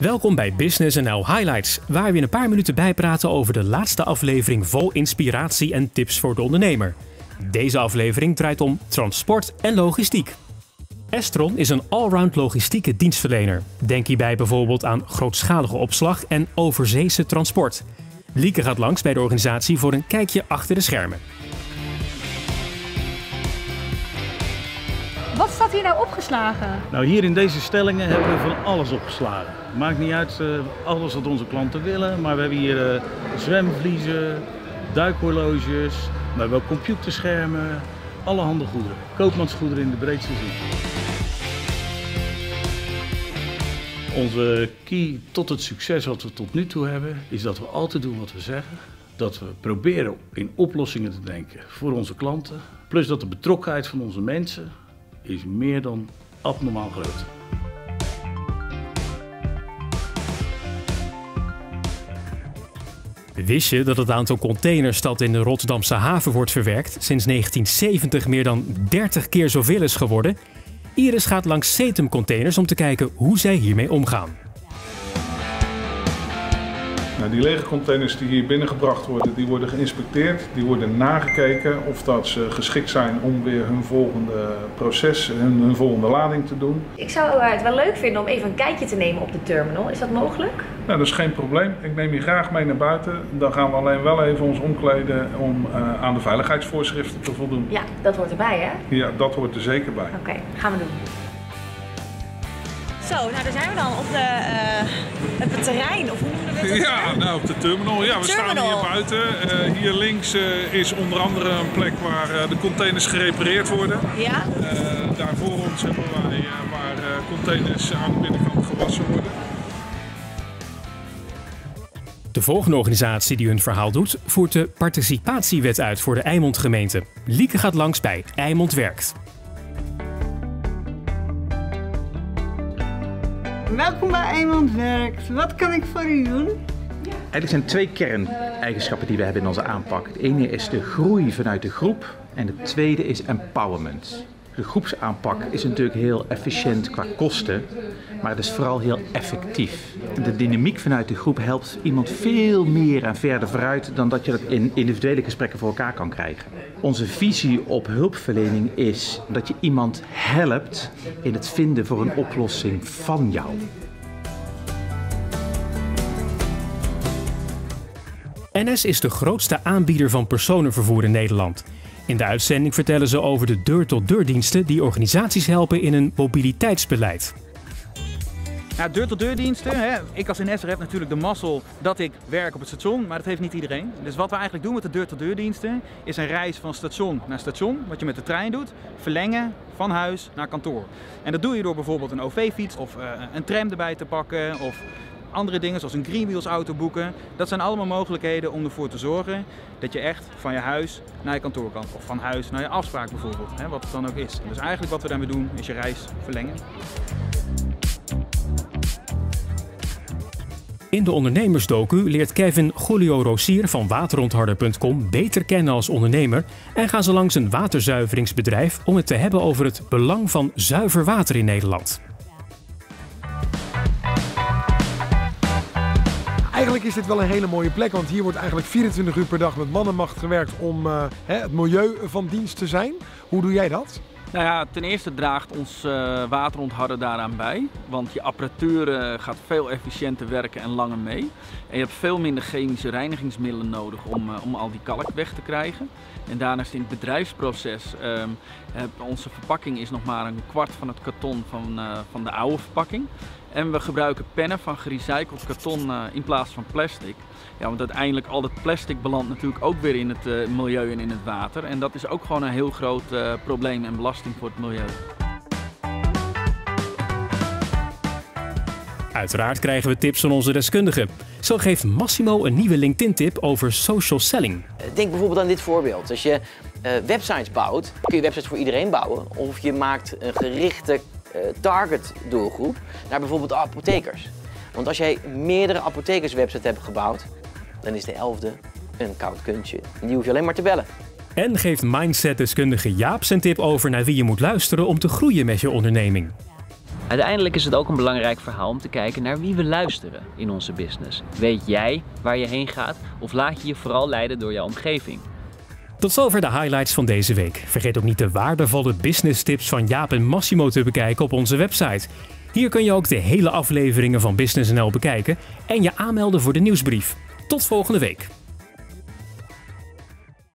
Welkom bij Business NL Highlights, waar we in een paar minuten bijpraten over de laatste aflevering vol inspiratie en tips voor de ondernemer. Deze aflevering draait om transport en logistiek. Estron is een allround logistieke dienstverlener. Denk hierbij bijvoorbeeld aan grootschalige opslag en overzeese transport. Lieke gaat langs bij de organisatie voor een kijkje achter de schermen. Wat staat hier nou opgeslagen? Nou, hier in deze stellingen hebben we van alles opgeslagen. Maakt niet uit, uh, alles wat onze klanten willen. Maar we hebben hier uh, zwemvliezen, duikhorloges, we hebben ook computerschermen, allerhande goederen. Koopmansgoederen in de breedste zin. Onze key tot het succes wat we tot nu toe hebben, is dat we altijd doen wat we zeggen. Dat we proberen in oplossingen te denken voor onze klanten. Plus dat de betrokkenheid van onze mensen is meer dan abnormaal groot. Wist je dat het aantal containers dat in de Rotterdamse haven wordt verwerkt sinds 1970 meer dan 30 keer zoveel is geworden? Iris gaat langs Cetum containers om te kijken hoe zij hiermee omgaan. Nou, die lege containers die hier binnengebracht worden, die worden geïnspecteerd. Die worden nagekeken of dat ze geschikt zijn om weer hun volgende proces, hun, hun volgende lading te doen. Ik zou het wel leuk vinden om even een kijkje te nemen op de terminal. Is dat mogelijk? Nou, dat is geen probleem. Ik neem je graag mee naar buiten. Dan gaan we alleen wel even ons omkleden om uh, aan de veiligheidsvoorschriften te voldoen. Ja, dat hoort erbij hè? Ja, dat hoort er zeker bij. Oké, okay, gaan we doen. Zo, nou daar zijn we dan op, de, uh, op het terrein, of hoe noemen we het? Ja, nou op de terminal. Ja, we terminal. staan hier buiten. Uh, hier links uh, is onder andere een plek waar de containers gerepareerd worden. Ja. daar voor ons hebben wij waar containers aan de binnenkant gewassen worden. De volgende organisatie die hun verhaal doet, voert de participatiewet uit voor de Eimond gemeente. Lieke gaat langs bij Eimond Werkt. Welkom bij Eimond Werkt. Wat kan ik voor u doen? Eigenlijk zijn twee kerneigenschappen die we hebben in onze aanpak. Het ene is de groei vanuit de groep en het tweede is empowerment. De groepsaanpak is natuurlijk heel efficiënt qua kosten, maar het is vooral heel effectief. De dynamiek vanuit de groep helpt iemand veel meer en verder vooruit dan dat je dat in individuele gesprekken voor elkaar kan krijgen. Onze visie op hulpverlening is dat je iemand helpt in het vinden voor een oplossing van jou. NS is de grootste aanbieder van personenvervoer in Nederland. In de uitzending vertellen ze over de deur-tot-deur diensten die organisaties helpen in een mobiliteitsbeleid. Deur-tot-deur diensten. Hè. Ik als NS'er heb natuurlijk de mazzel dat ik werk op het station, maar dat heeft niet iedereen. Dus wat we eigenlijk doen met de deur-tot-deur diensten is een reis van station naar station, wat je met de trein doet, verlengen van huis naar kantoor. En dat doe je door bijvoorbeeld een OV-fiets of uh, een tram erbij te pakken of andere dingen zoals een Greenwheels auto boeken. Dat zijn allemaal mogelijkheden om ervoor te zorgen dat je echt van je huis naar je kantoor kan. Of van huis naar je afspraak bijvoorbeeld, hè, wat het dan ook is. Dus eigenlijk wat we daarmee doen is je reis verlengen. In de ondernemersdocu leert Kevin Julio Rosier van waterontharder.com beter kennen als ondernemer en gaan ze langs een waterzuiveringsbedrijf om het te hebben over het belang van zuiver water in Nederland. Eigenlijk is dit wel een hele mooie plek, want hier wordt eigenlijk 24 uur per dag met mannenmacht gewerkt om uh, het milieu van dienst te zijn. Hoe doe jij dat? Nou ja, ten eerste draagt ons uh, waterontharder daaraan bij. Want je apparatuur uh, gaat veel efficiënter werken en langer mee. En je hebt veel minder chemische reinigingsmiddelen nodig om, om al die kalk weg te krijgen. En daarnaast in het bedrijfsproces, um, onze verpakking is nog maar een kwart van het karton van, van de oude verpakking. En we gebruiken pennen van gerecycled karton uh, in plaats van plastic. Ja, want uiteindelijk al dat plastic belandt natuurlijk ook weer in het uh, milieu en in het water. En dat is ook gewoon een heel groot uh, probleem en belasting voor het milieu. Uiteraard krijgen we tips van onze deskundigen. Zo geeft Massimo een nieuwe LinkedIn-tip over social selling. Denk bijvoorbeeld aan dit voorbeeld. Als je websites bouwt, kun je websites voor iedereen bouwen. Of je maakt een gerichte target doelgroep naar bijvoorbeeld apothekers. Want als jij meerdere apothekerswebsites hebt gebouwd, dan is de elfde een koud kuntje. Die hoef je alleen maar te bellen. En geeft mindset-deskundige Jaap zijn tip over naar wie je moet luisteren om te groeien met je onderneming. Uiteindelijk is het ook een belangrijk verhaal om te kijken naar wie we luisteren in onze business. Weet jij waar je heen gaat of laat je je vooral leiden door jouw omgeving? Tot zover de highlights van deze week. Vergeet ook niet de waardevolle business tips van Jaap en Massimo te bekijken op onze website. Hier kun je ook de hele afleveringen van Business NL bekijken en je aanmelden voor de nieuwsbrief. Tot volgende week.